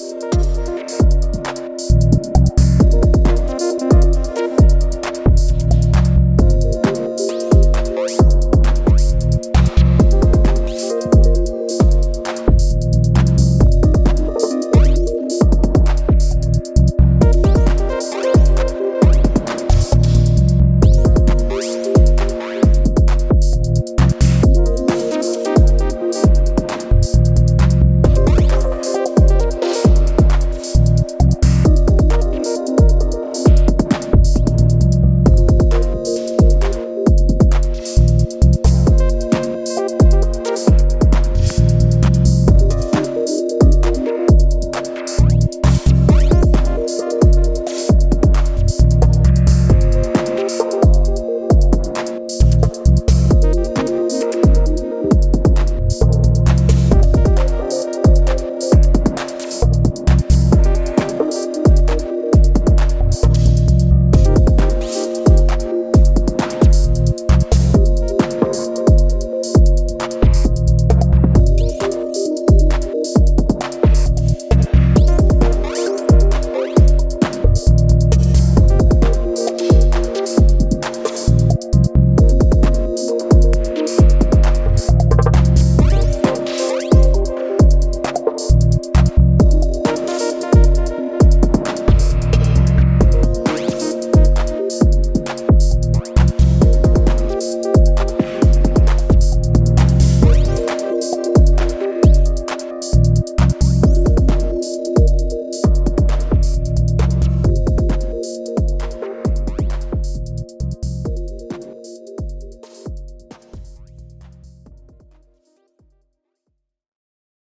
you